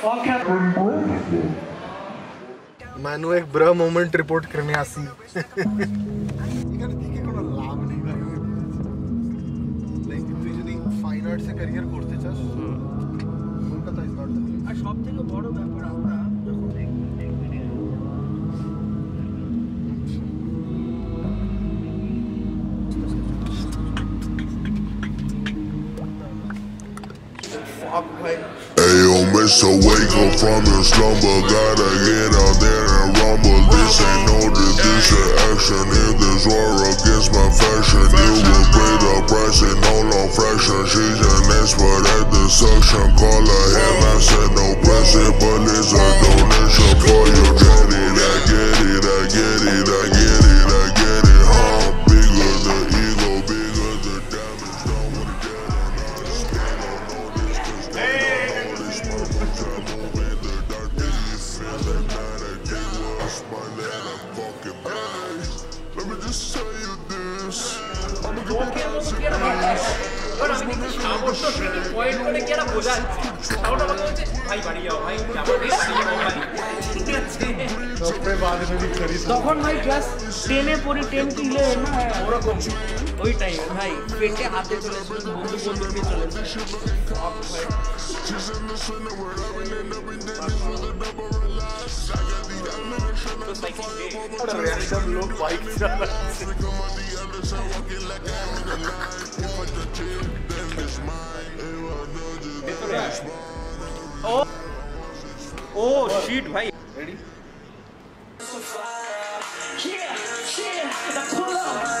On camera মানু এক ব্র moment report করনে আসি এখানে দেখে কোনো লাভ নেই ভাই লাইক তুই যদি ফাইন আর্টসে ক্যারিয়ার করতে চাস Kolkata is not the place আর সব থেকে বড় ব্যাপার আমরা যখন Ayo, Mr. Wake up from your slumber Gotta get out there and rumble This ain't this is action If this war against my fashion You will pay the price in all on fraction She's an expert at the suction Call her him, I said no pressing But it's a donation Let me just tell you this. I'ma go get up, get up, এবার আমি কিন্তু সামর্থ্য ট্রেনে point করে কেনা বোঝাচ্ছি কারণ আমাকে বলছে ভাই বাড়ি যাও ভাই যাব রে বাড়ি যাব ভাই তখন ভাই ক্লাস টেনে পড়ে টেন কিলে না? ওরকম ওই টাইমে ভাই পেটে হাতে চলে এসেছিল বন্ধু বন্ধুকে চলে এসেছিল What a look, oh! Oh, what? shit, bhai. Ready? Yeah, yeah, pull up.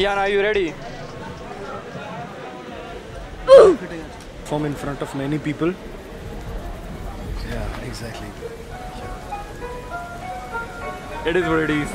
Kiyan, are you ready? perform in front of many people yeah exactly It is what it is.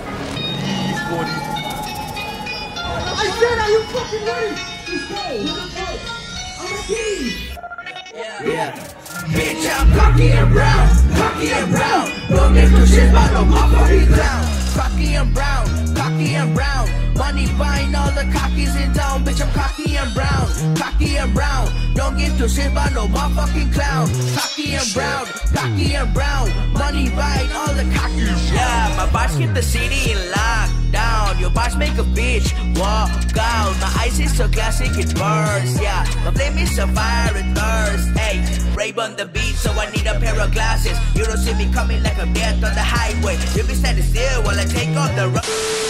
Bitch, I'm cocky and brown, cocky and brown. Don't give two shit about no motherfucking clown. Cocky and brown, cocky and brown. Money buying all the cockies in town. Bitch, I'm cocky and brown, cocky and brown. Don't give two shit about no motherfucking clown. Cocky and brown, cocky and brown. Money buying all the cockies. Yeah, my boss keep the city in lockdown. Your boss make a bitch walk out. My ice is so classic it burns. Yeah, my flame is a fire it thirst. Hey, rave on the beat, so I need a pair of glasses. You don't see me coming like a death on the highway. You be standing still while I take off the road.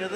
Yeah,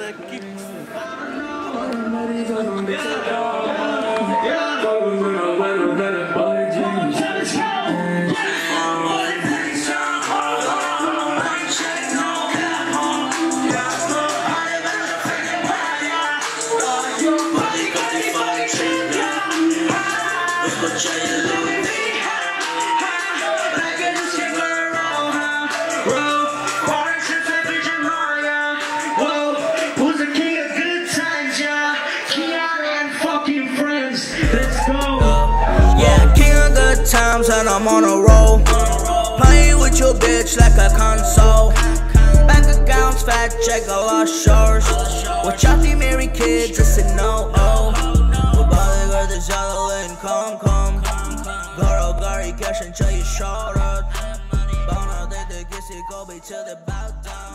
times and I'm on a roll. Playing with your bitch like a console. Bank accounts, fat check, a lot shores. Out, the married kids, it's a no oh. Body got the shallow and come come. Goro Gary cash tell you short up. Bound out there, the kiss it go be till the bout down.